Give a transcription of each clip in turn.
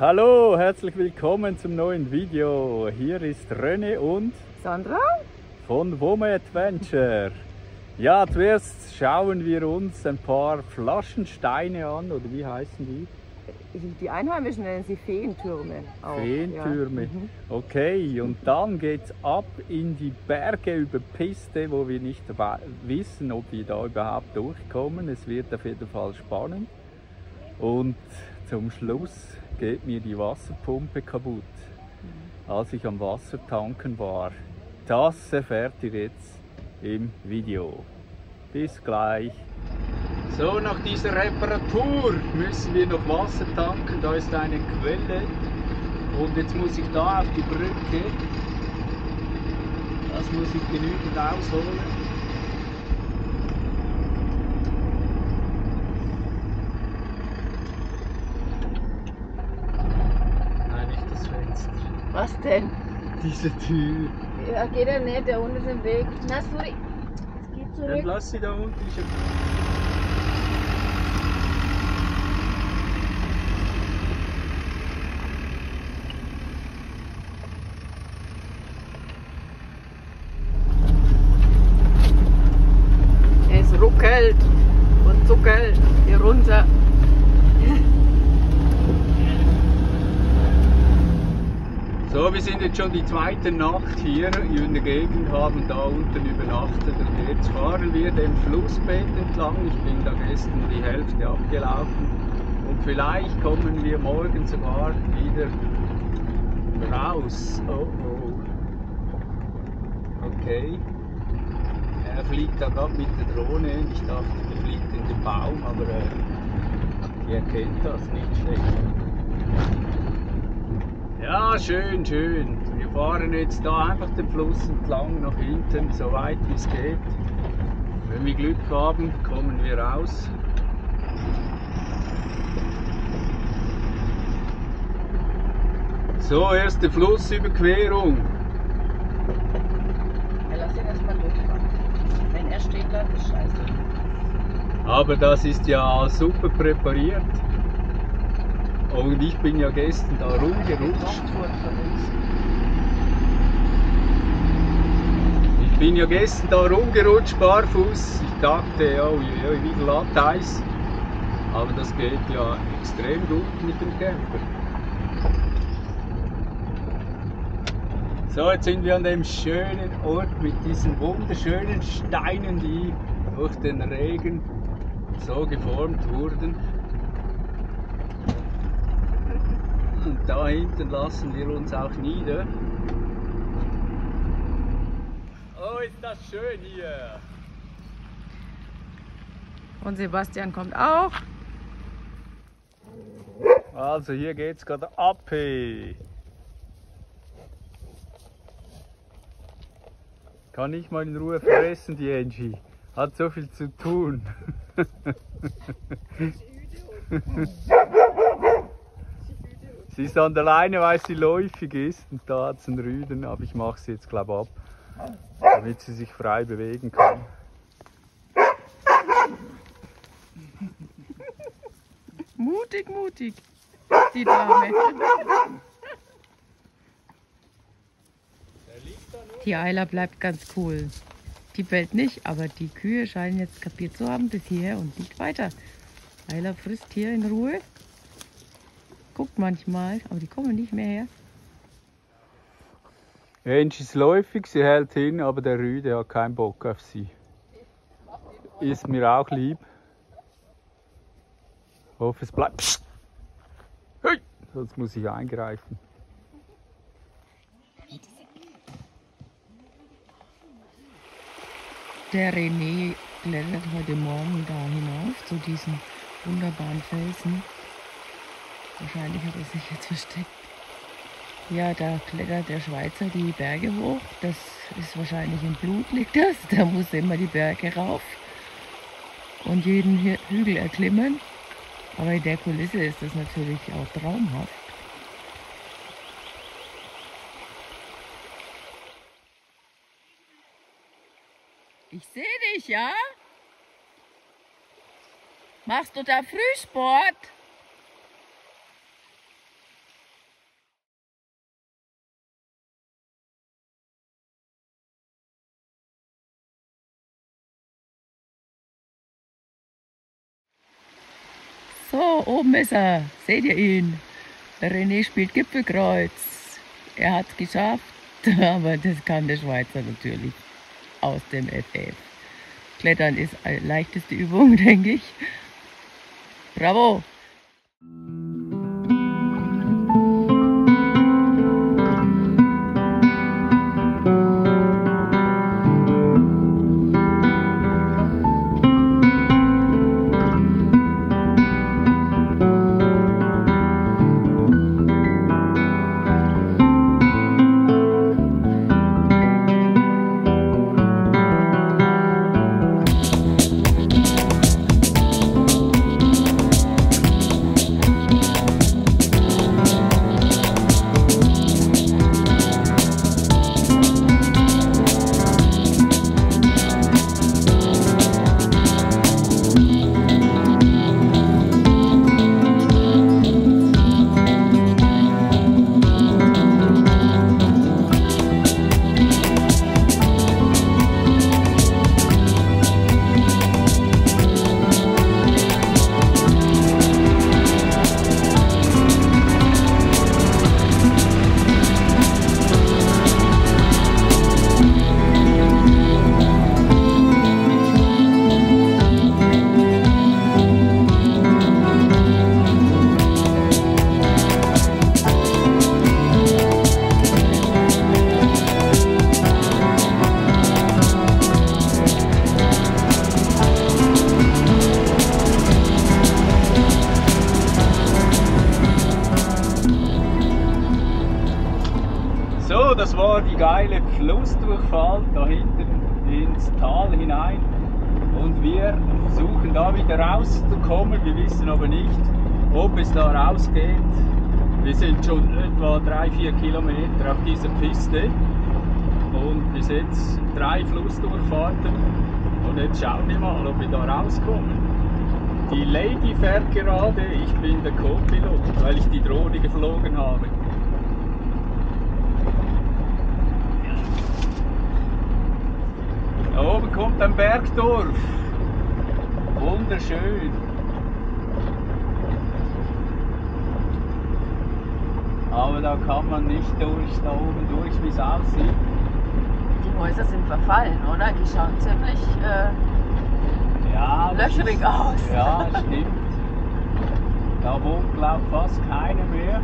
Hallo, herzlich willkommen zum neuen Video. Hier ist René und Sandra von Wome Adventure. Ja, zuerst schauen wir uns ein paar Flaschensteine an, oder wie heißen die? Die Einheimischen nennen sie Feentürme. Auch. Feentürme. Ja. Mhm. Okay, und dann geht's ab in die Berge über Piste, wo wir nicht wissen, ob wir da überhaupt durchkommen. Es wird auf jeden Fall spannend. Und zum Schluss geht mir die Wasserpumpe kaputt, als ich am Wasser tanken war. Das erfährt ihr jetzt im Video. Bis gleich. So, nach dieser Reparatur müssen wir noch Wasser tanken. Da ist eine Quelle. Und jetzt muss ich da auf die Brücke. Das muss ich genügend ausholen. Nein, nicht das Fenster. Was denn? Diese Tür. Ja, geht er nicht, der unten ist im Weg. Na, sorry. Es geht Dann zurück. lass sie da unten. Ich Es ruckelt und zuckelt hier runter. So, wir sind jetzt schon die zweite Nacht hier in der Gegend, haben da unten übernachtet und jetzt fahren wir dem Flussbett entlang. Ich bin da gestern die Hälfte abgelaufen und vielleicht kommen wir morgen sogar wieder raus. Oh oh. Okay. Er fliegt da gerade mit der Drohne. Ich dachte, er fliegt in den Baum, aber äh, die erkennt das nicht schlecht. Ja, schön, schön. Wir fahren jetzt da einfach den Fluss entlang nach hinten, so weit wie es geht. Wenn wir Glück haben, kommen wir raus. So, erste Flussüberquerung. Ja, lass ihn erstmal durchfahren. Wenn er steht, dann ist scheiße. Aber das ist ja super präpariert. Und ich bin ja gestern da rumgerutscht. Ich bin ja gestern da rumgerutscht, barfuß. Ich dachte, ja, wie viel Latteis. Aber das geht ja extrem gut mit dem Camper. So, jetzt sind wir an dem schönen Ort mit diesen wunderschönen Steinen, die durch den Regen so geformt wurden. Und da hinten lassen wir uns auch nieder. Oh, ist das schön hier! Und Sebastian kommt auch. Also hier geht's gerade ab. Hey. Kann ich mal in Ruhe fressen, die Angie. Hat so viel zu tun. sie ist an der Leine, weil sie läufig ist und da hat sie einen Rüden, aber ich mache sie jetzt glaube ab, damit sie sich frei bewegen kann. Mutig, mutig. Die Dame. Die Eila bleibt ganz cool. Die bellt nicht, aber die Kühe scheinen jetzt kapiert zu haben bis hierher und liegt weiter. Eila frisst hier in Ruhe. Guckt manchmal, aber die kommen nicht mehr her. Angie ist läufig, sie hält hin, aber der Rüde hat keinen Bock auf sie. Ist mir auch lieb. Hoffe, es bleibt. Hui, sonst muss ich eingreifen. Der René klettert heute Morgen da hinauf zu diesen wunderbaren Felsen. Wahrscheinlich hat er sich jetzt versteckt. Ja, da klettert der Schweizer die Berge hoch. Das ist wahrscheinlich im Blut liegt das. Da muss er immer die Berge rauf und jeden Hü- Hügel erklimmen. Aber in der Kulisse ist das natürlich auch traumhaft. Ich sehe dich, ja? Machst du da Frühsport? So, oben ist er. Seht ihr ihn? René spielt Gipfelkreuz. Er hat es geschafft, aber das kann der Schweizer natürlich aus dem FF. Klettern ist die leichteste Übung, denke ich. Bravo! Rausgeht. Wir sind schon etwa 3-4 Kilometer auf dieser Piste und bis jetzt drei Flussdurchfahrten. Und jetzt schauen wir mal, ob wir da rauskommen. Die Lady fährt gerade, ich bin der Co-Pilot, weil ich die Drohne geflogen habe. Da oben kommt ein Bergdorf. Wunderschön. Aber da kann man nicht durch, da oben durch, wie es aussieht. Die Häuser sind verfallen, oder? Die schauen ziemlich äh, Ja, das löcherig aus. Ja, stimmt. Da wohnt, glaub fast keiner mehr.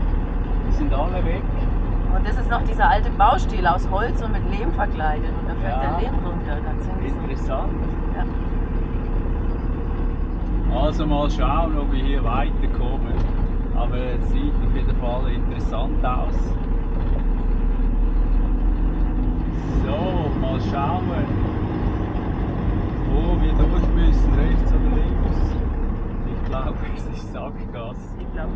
Die sind alle weg. Und das ist noch dieser alte Baustil aus Holz und mit Lehm verkleidet. Und da fällt Ja. der Lehm runter. Interessant. Ja. Also mal schauen, ob wir hier weiterkommen. Aber es sieht auf jeden Fall interessant aus. So, mal schauen, wo wir durch müssen, rechts oder links. Ich glaube, es ist Sackgasse. Ich glaube.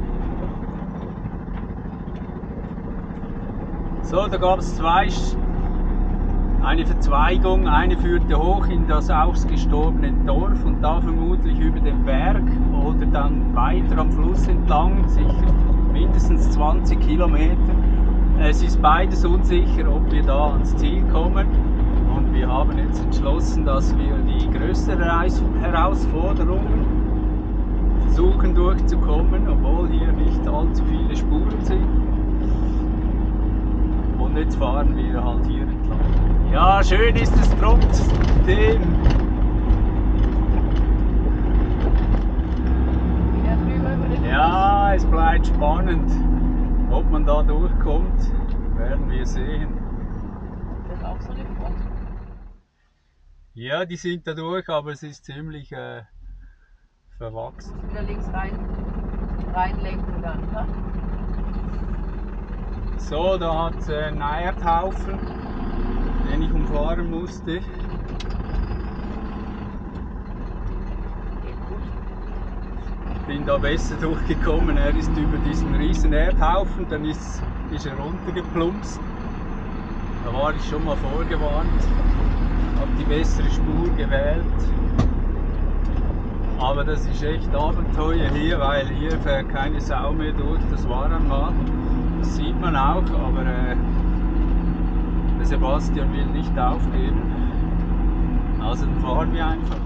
So, da gab es zwei, eine Verzweigung. Eine führte hoch in das ausgestorbene Dorf und da vermutlich über den Berg oder dann weiter am Fluss entlang, sicher mindestens 20 Kilometer. Es ist beides unsicher, ob wir da ans Ziel kommen. Und wir haben jetzt entschlossen, dass wir die größeren Heraus- Herausforderungen versuchen durchzukommen, obwohl hier nicht allzu viele Spuren sind. Und jetzt fahren wir halt hier entlang. Ja, schön ist es trotzdem. Ja, es bleibt spannend. Ob man da durchkommt, werden wir sehen. Das. Ja, die sind da durch, aber es ist ziemlich äh, verwachsen. Wieder links rein, reinlenken dann. Ne? So, da hat es einen Erdhaufen, den ich umfahren musste. Gut. bin da besser durchgekommen. Er ist über diesen riesen Erdhaufen, dann ist, ist er runtergeplumpst. Da war ich schon mal vorgewarnt, habe die bessere Spur gewählt. Aber das ist echt Abenteuer hier, weil hier fährt keine Sau mehr durch, das war einmal. Das sieht man auch, aber äh, der Sebastian will nicht aufgeben. Also dann fahren wir einfach.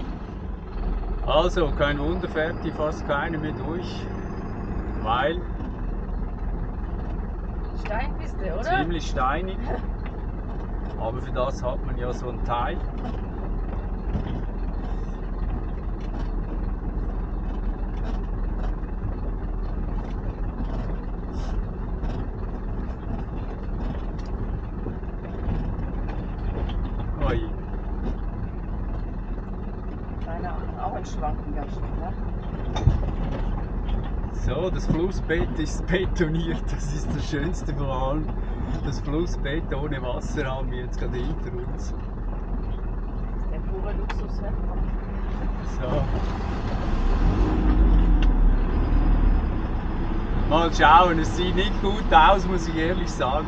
Also, kein Wunder, fährt die fast keine mehr durch, weil Steinpiste, oder? ziemlich steinig. Aber für das hat man ja so ein Teil. Ui. Kleiner, auch ein Schwanken ganz schön, ne? So, das Flussbett ist betoniert, das ist das Schönste von allem. Das Flussbett ohne Wasser haben wir jetzt gerade hinter uns. Das ist der pure Luxus, ne? So. Mal schauen, es sieht nicht gut aus, muss ich ehrlich sagen.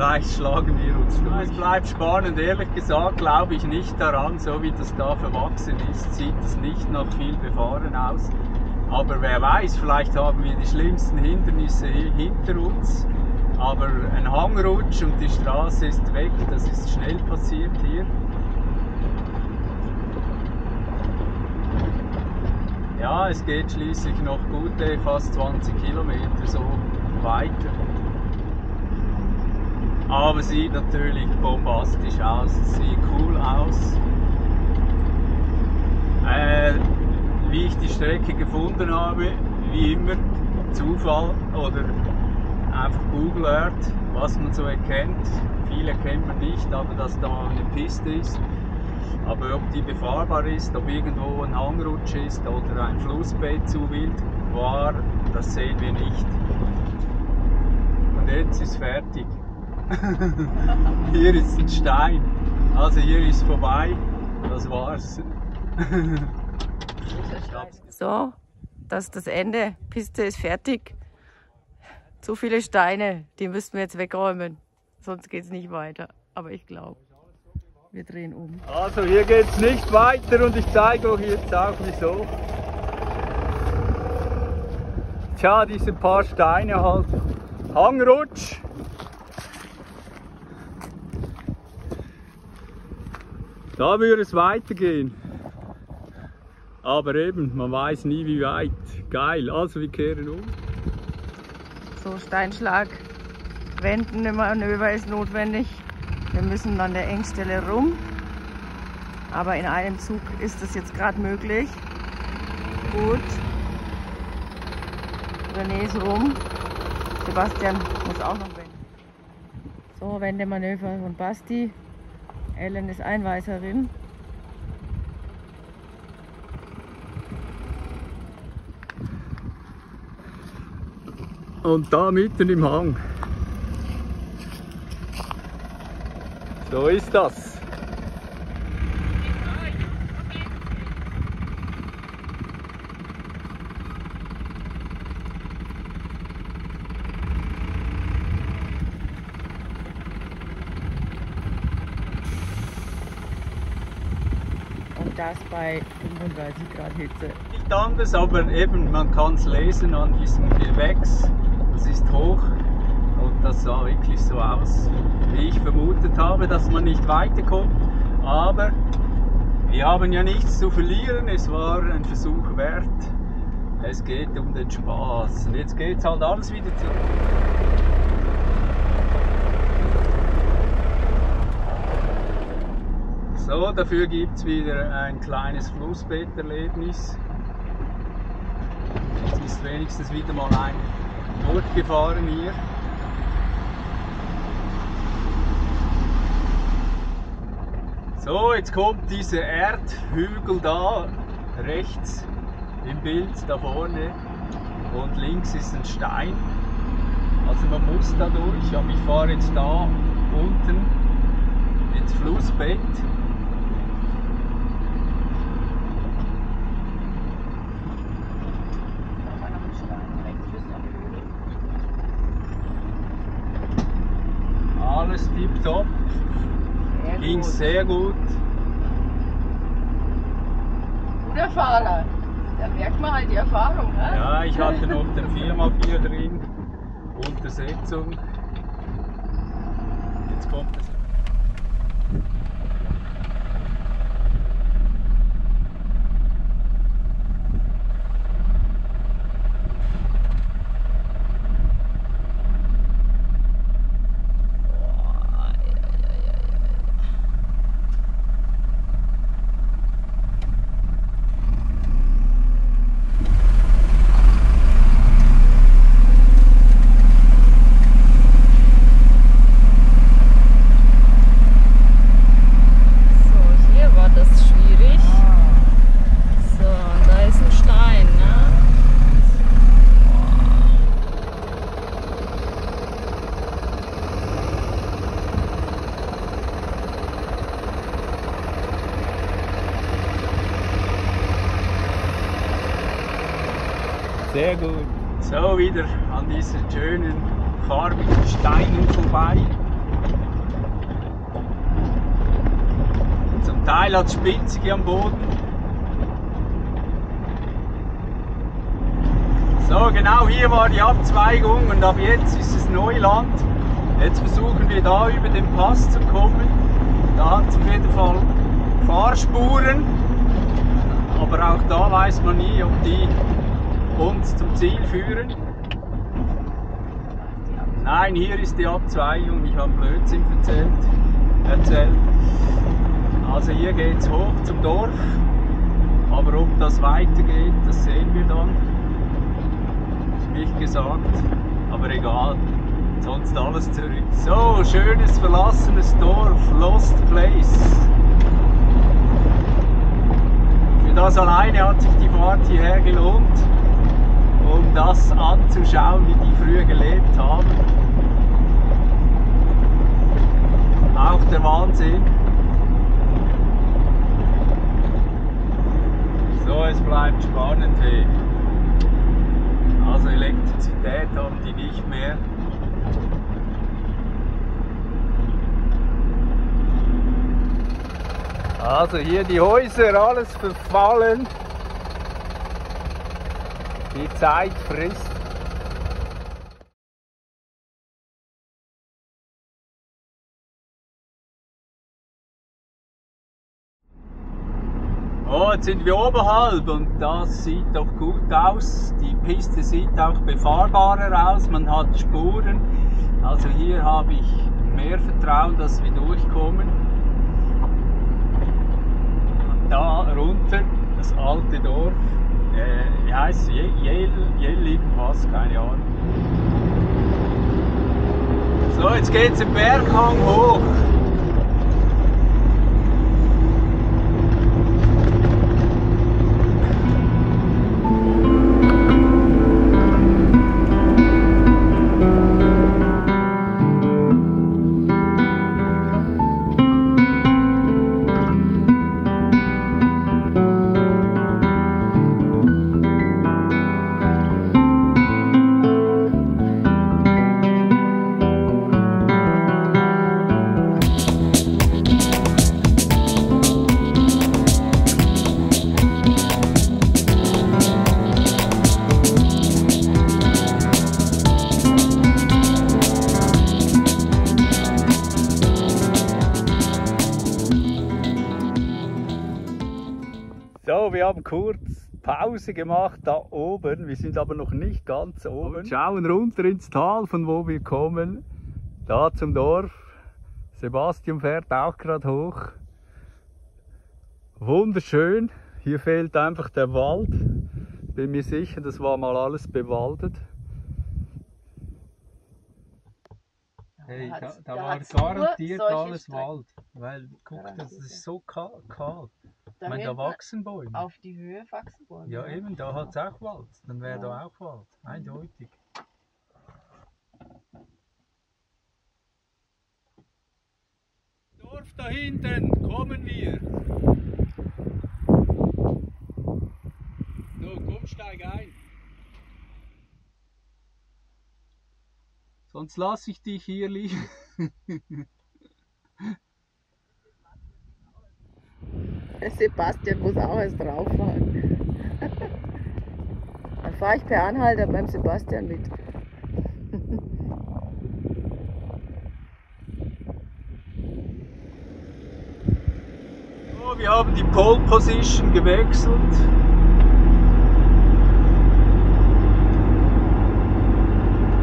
Vielleicht schlagen wir uns durch. Es bleibt spannend, ehrlich gesagt glaube ich nicht daran, so wie das da verwachsen ist, sieht es nicht nach viel befahren aus. Aber wer weiß, vielleicht haben wir die schlimmsten Hindernisse hi- hinter uns. Aber ein Hangrutsch und die Straße ist weg, das ist schnell passiert hier. Ja, es geht schließlich noch gute fast 20 Kilometer so weiter. Aber sieht natürlich bombastisch aus, sieht cool aus. Äh, wie ich die Strecke gefunden habe, wie immer Zufall oder einfach Google Earth, was man so erkennt. Viele kennt man nicht, aber dass da eine Piste ist. Aber ob die befahrbar ist, ob irgendwo ein Hangrutsch ist oder ein Flussbett zu wild war, das sehen wir nicht. Und jetzt ist fertig. hier ist ein Stein. Also hier ist vorbei. Das war's. So, das ist das Ende. Piste ist fertig. Zu viele Steine, die müssten wir jetzt wegräumen. Sonst geht es nicht weiter. Aber ich glaube, wir drehen um. Also hier geht's nicht weiter und ich zeige euch jetzt auch wieso. Tja, diese paar Steine halt. Hangrutsch. Da würde es weitergehen. Aber eben, man weiß nie wie weit. Geil, also wir kehren um. So, Steinschlag. Wenden, Manöver ist notwendig. Wir müssen an der Engstelle rum. Aber in einem Zug ist das jetzt gerade möglich. Gut. René ist rum. Sebastian muss auch noch wenden. So, Wendemanöver von Basti. Ellen ist Einweiserin. Und da mitten im Hang. So ist das. Das bei 35 Grad Hitze. Nicht anders, aber eben, man kann es lesen an diesem Gewächs. Das ist hoch und das sah wirklich so aus, wie ich vermutet habe, dass man nicht weiterkommt. Aber wir haben ja nichts zu verlieren, es war ein Versuch wert. Es geht um den Spaß. Und jetzt geht es halt alles wieder zurück. So, dafür gibt es wieder ein kleines Flussbetterlebnis. Jetzt ist wenigstens wieder mal ein durchgefahren hier. So, jetzt kommt dieser Erdhügel da rechts im Bild da vorne und links ist ein Stein. Also man muss da durch, aber ich fahre jetzt da unten ins Flussbett. Alles tipptopp, ging sehr gut. Guter Fahrer. Da merkt man halt die Erfahrung, ne? Ja, ich hatte noch den 4x4 drin, Untersetzung. Jetzt kommt es. Sehr gut. So, wieder an diesen schönen farbigen Steinen vorbei. Zum Teil Spitzige am Boden. So, genau hier war die Abzweigung und ab jetzt ist es Neuland. Jetzt versuchen wir da über den Pass zu kommen. Da hat es auf jeden Fall Fahrspuren, aber auch da weiß man nie, ob die uns zum Ziel führen. Nein, hier ist die Abzweigung, ich habe Blödsinn erzählt. erzählt. Also hier geht es hoch zum Dorf, aber ob das weitergeht, das sehen wir dann. Nicht gesagt, aber egal. Sonst alles zurück. So, schönes verlassenes Dorf, Lost Place. Für das alleine hat sich die Fahrt hierher gelohnt um das anzuschauen, wie die früher gelebt haben. Auch der Wahnsinn. So, es bleibt spannend. Also Elektrizität haben die nicht mehr. Also hier die Häuser, alles verfallen. Die Zeit frisst. Jetzt sind wir oberhalb und das sieht doch gut aus. Die Piste sieht auch befahrbarer aus, man hat Spuren. Also hier habe ich mehr Vertrauen, dass wir durchkommen. Und da runter das alte Dorf. Äh, wie heißt es? Yale, Yale irgendwas, keine Ahnung. So, jetzt geht es den Berghang hoch. Haben kurz Pause gemacht da oben. Wir sind aber noch nicht ganz oben. Und schauen runter ins Tal, von wo wir kommen. Da zum Dorf. Sebastian fährt auch gerade hoch. Wunderschön. Hier fehlt einfach der Wald. Bin mir sicher, das war mal alles bewaldet. Hey, da, da da war garantiert alles. Wald. Weil, guck, das ist so ka- kalt. Da Ich meine, da wachsen Bäume. Auf die Höhe wachsen Bäume. Ja, eben, da hat es auch Wald. Dann wäre Ja. da auch Wald. Eindeutig. Dorf da hinten, kommen wir. So, komm, steig ein. Sonst lasse ich dich hier liegen. Sebastian muss auch erst drauffahren. Dann fahre ich per Anhalter beim Sebastian mit. Wir haben die Pole Position gewechselt.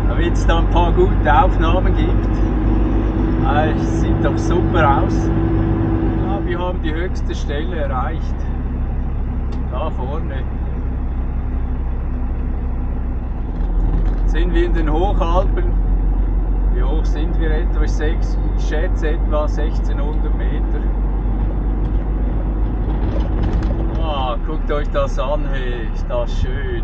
Damit es da ein paar gute Aufnahmen gibt. Äh, Es sieht doch super aus. Wir haben die höchste Stelle erreicht. Da vorne. Sind wir in den Hochalpen. Wie hoch sind wir etwa? Ich schätze etwa 1600 Meter. Ah, guckt euch das an, hey, ist das schön.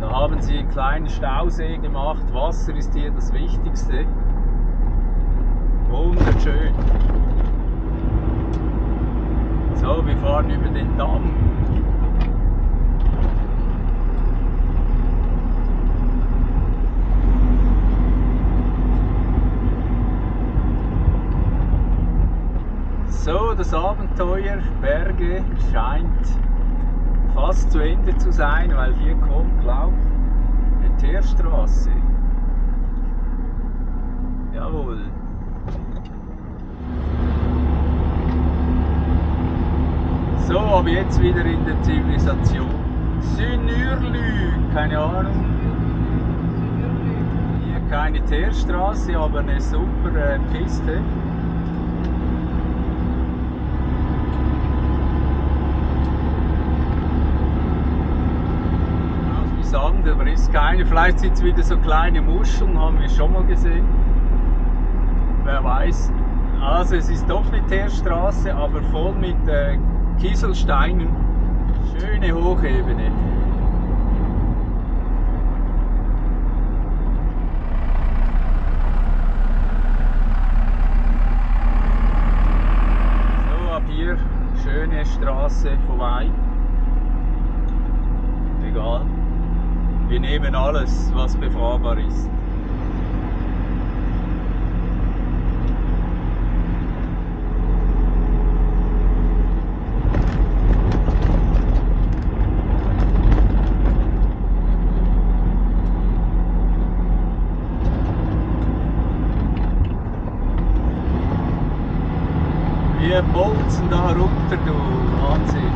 Da haben sie einen kleinen Stausee gemacht. Wasser ist hier das Wichtigste. Wunderschön. So, wir fahren über den Damm. So, das Abenteuer Berge scheint fast zu Ende zu sein, weil hier kommt, glaube ich, eine Teerstraße. Jawohl. So, aber jetzt wieder in der Zivilisation. Synürlü, keine Ahnung. Hier keine Teerstraße, aber eine super äh, Piste. Sand, aber ist keine. Vielleicht sind es wieder so kleine Muscheln, haben wir schon mal gesehen. Wer weiß. Also es ist doch eine Teerstraße, aber voll mit äh, Kieselsteinen. Schöne Hochebene. So, ab hier schöne Straße vorbei. Egal. Wir nehmen alles, was befahrbar ist. Wir bolzen da runter, du Wahnsinn.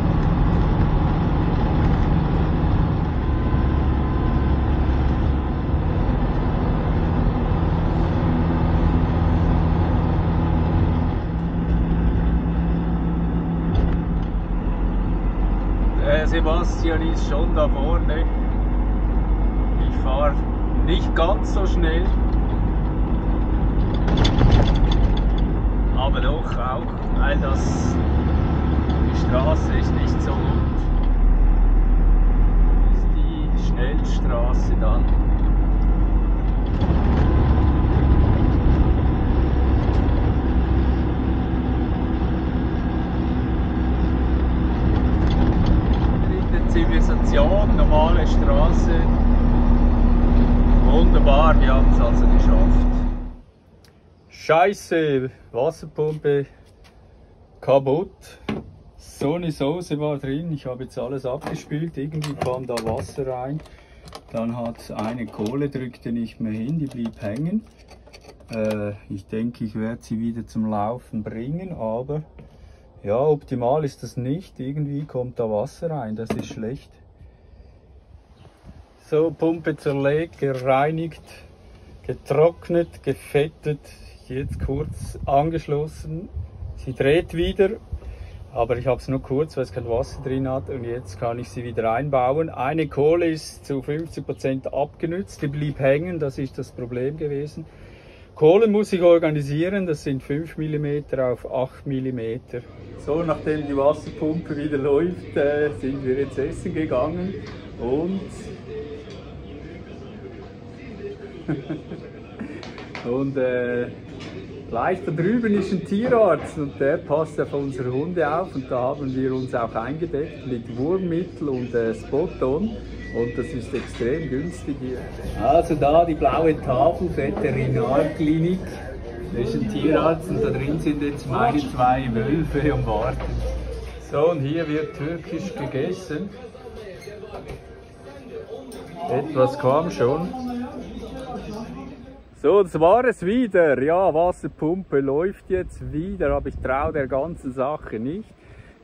Der Sebastian ist schon da vorne. Ich fahre nicht ganz so schnell. aber doch auch, weil das die Straße ist nicht so gut. Ist die Schnellstraße dann. In der Zivilisation, normale Straße. Wunderbar, wir haben es also geschafft. Scheiße, Wasserpumpe kaputt. So eine Soße war drin. Ich habe jetzt alles abgespült. Irgendwie kam da Wasser rein. Dann hat eine Kohle drückte nicht mehr hin, die blieb hängen. Äh, ich denke, ich werde sie wieder zum Laufen bringen, aber ja, optimal ist das nicht. Irgendwie kommt da Wasser rein, das ist schlecht. So, Pumpe zerlegt, gereinigt, getrocknet, gefettet, jetzt kurz angeschlossen. Sie dreht wieder, aber ich habe es nur kurz, weil es kein Wasser drin hat und jetzt kann ich sie wieder einbauen. Eine Kohle ist zu 50% abgenützt, die blieb hängen, das ist das Problem gewesen. Kohlen muss ich organisieren, das sind 5 mm auf 8 mm. So, nachdem die Wasserpumpe wieder läuft, äh, sind wir jetzt essen gegangen und und äh, gleich da drüben ist ein Tierarzt und der passt auf unsere Hunde auf und da haben wir uns auch eingedeckt mit Wurmmittel und äh, Spot-on und das ist extrem günstig hier. Also da die blaue Tafel, Veterinärklinik, das ist ein Tierarzt und da drin sind jetzt meine zwei Wölfe am Warten. So und hier wird türkisch gegessen. Etwas kam schon. So, das war es wieder. Ja, Wasserpumpe läuft jetzt wieder, aber ich traue der ganzen Sache nicht.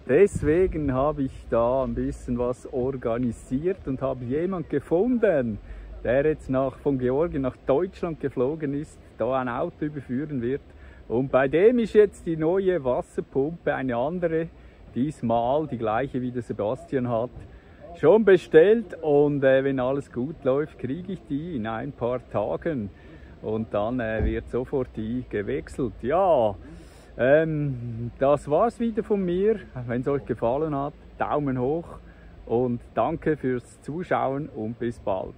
Deswegen habe ich da ein bisschen was organisiert und habe jemand gefunden, der jetzt nach, von Georgien nach Deutschland geflogen ist, da ein Auto überführen wird. Und bei dem ist jetzt die neue Wasserpumpe eine andere, diesmal die gleiche wie der Sebastian hat, schon bestellt und äh, wenn alles gut läuft, kriege ich die in ein paar Tagen und dann äh, wird sofort die gewechselt. Ja, ähm, das war's wieder von mir. Wenn es euch gefallen hat, Daumen hoch und danke fürs Zuschauen und bis bald.